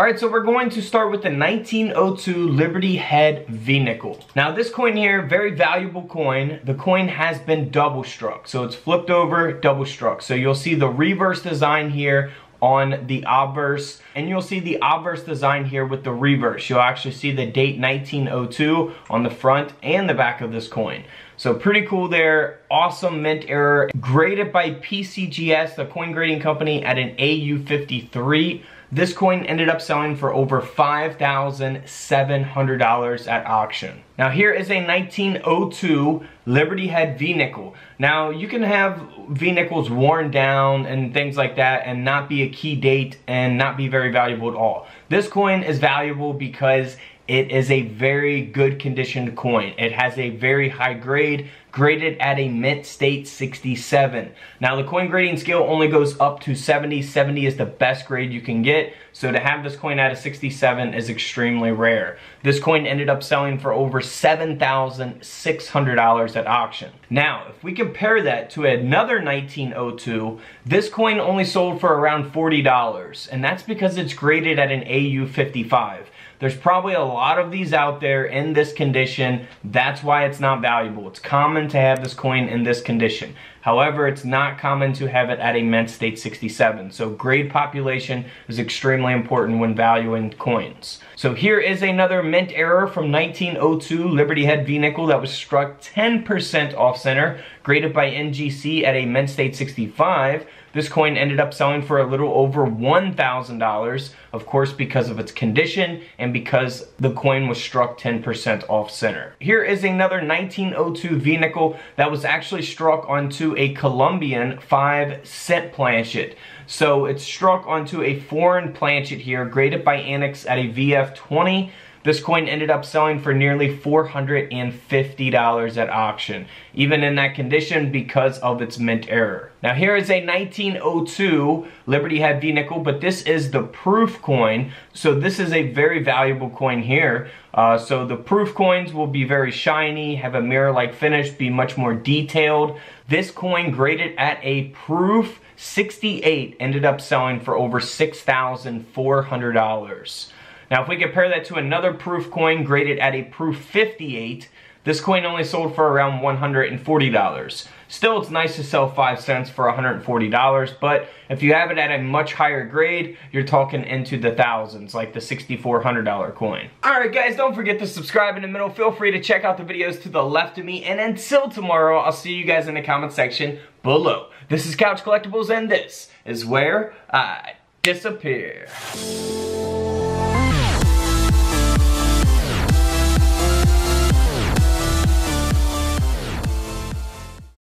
All right, so we're going to start with the 1902 Liberty Head V-Nickel. Now this coin here, very valuable coin. The coin has been double struck. So it's flipped over, double struck. So you'll see the reverse design here on the obverse and you'll see the obverse design here with the reverse you'll actually see the date 1902 on the front and the back of this coin so pretty cool there awesome mint error graded by PCGS the coin grading company at an AU53 this coin ended up selling for over $5,700 at auction. Now here is a 1902 Liberty Head V-Nickel. Now you can have V-Nickels worn down and things like that and not be a key date and not be very valuable at all. This coin is valuable because it is a very good conditioned coin. It has a very high grade, graded at a mint state 67. Now the coin grading scale only goes up to 70. 70 is the best grade you can get. So to have this coin at a 67 is extremely rare. This coin ended up selling for over $7,600 at auction. Now, if we compare that to another 1902, this coin only sold for around $40. And that's because it's graded at an AU55. There's probably a lot of these out there in this condition. That's why it's not valuable. It's common to have this coin in this condition. However, it's not common to have it at a mint state 67. So grade population is extremely important when valuing coins. So here is another mint error from 1902 Liberty Head V-Nickel that was struck 10% off center, graded by NGC at a mint state 65. This coin ended up selling for a little over $1,000, of course because of its condition and because the coin was struck 10% off center. Here is another 1902 V-Nickel that was actually struck a Colombian 5 cent planchet. So it's struck onto a foreign planchet here, graded by ANACS at a VF20. This coin ended up selling for nearly $450 at auction, even in that condition because of its mint error. Now here is a 1902 Liberty Head V-Nickel, but this is the proof coin, so this is a very valuable coin here. Uh, so the proof coins will be very shiny, have a mirror-like finish, be much more detailed. This coin graded at a proof 68 ended up selling for over $6,400. Now, if we compare that to another proof coin graded at a proof 58, this coin only sold for around $140. Still, it's nice to sell 5 cents for $140, but if you have it at a much higher grade, you're talking into the thousands, like the $6,400 coin. Alright guys, don't forget to subscribe in the middle. Feel free to check out the videos to the left of me, and until tomorrow, I'll see you guys in the comment section below. This is Couch Collectibles, and this is where I disappear.